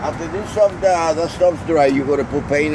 After this stuff, uh, the, other stuff's dry, you gotta put paint in.